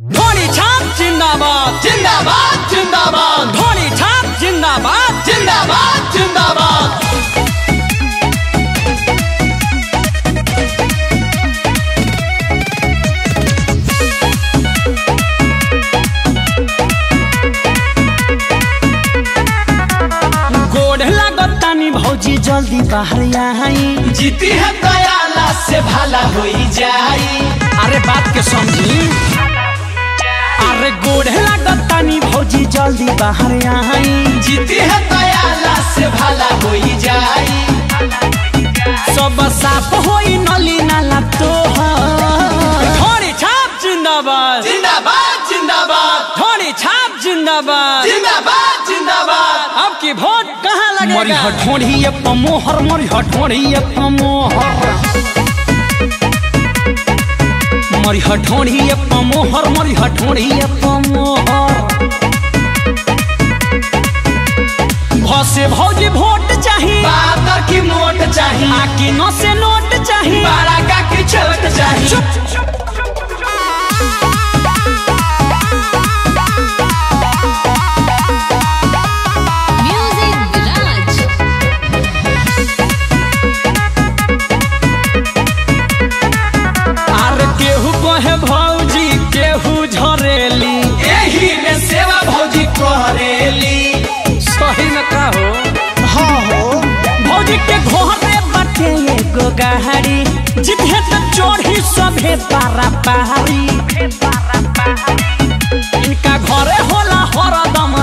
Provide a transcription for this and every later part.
धोनी छाप जिंदाबाद जिंदाबाद जिंदाबाद। धोनी छाप जिंदाबाद जिंदाबाद जिंदाबाद। गोड़ लागतानी भौजी जल्दी बाहर आई। जीती है दयाला से भला होई जाई। अरे बात के समझी। अरे गोड़ लागतानी भौजी जल्दी बाहर आई। जीती है दयाला से भला होई जाई। सब साफ़ होई नली नाला तो धोनी छाप जिंदाबाद। जिंदाबाद जिंदाबाद। धोनी छाप जिंदाबाद। जिंदाबाद जिंदाबाद। अब की वोट कहाँ लगेगा? मरी हठोड़ी मोहर मरी हठोड़ी मोहर मरी हठोड़ी मोहर मरी हठोड़ी मोहर। भसे भौजी भोट चाही। बादर की मोट चाही। आकी नो से नोट चाही। बारा का की छोट चाही। चुप Music घोरे बाटे एगो जिधे तक चोरी सभे पारा पहाड़ी इनका घरे होला हरदम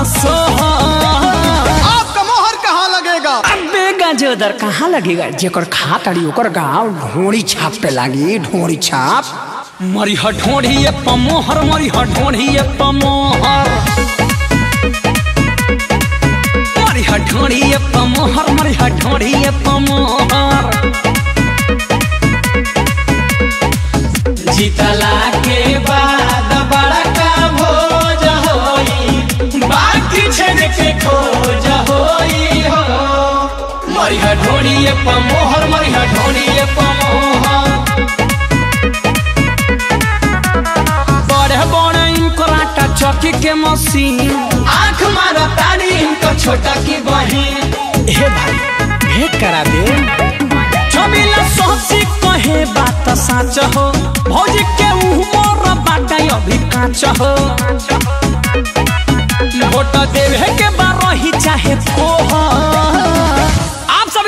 आपका मोहर कहाँ लगेगा? अबे गजोदर कहाँ लगेगा? जेकर खा ताड़ी ओकर गाँव ढोड़ी छाप पे लागी ढोड़ी छाप। मरी ढोड़ी पमोहर मरी ढोड़ी पमोहर मरिया पमोहर मरिया ढोड़ी पमोहर बड़े बड़े इनको आटा चौकी के मशीन। आँख मारा तारी इनको छोटा की बहिन। हे भाई भेंट करा दे छबिला सोची कहे बात सच हो। भौजी के उमर बाटा अभी कांच हो। वोट देवे के बारो ही चाहे सभी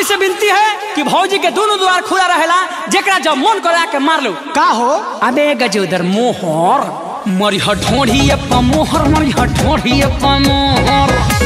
से विनती है कि भौजी के दोनों द्वार खुला रहेला जेकरा जब मन करा के मार लो। का हो? अबे गजोदर मोहर मरी हठोड़ी मोहर मरी मोहर मरी हठोड़ी अपन मोहर।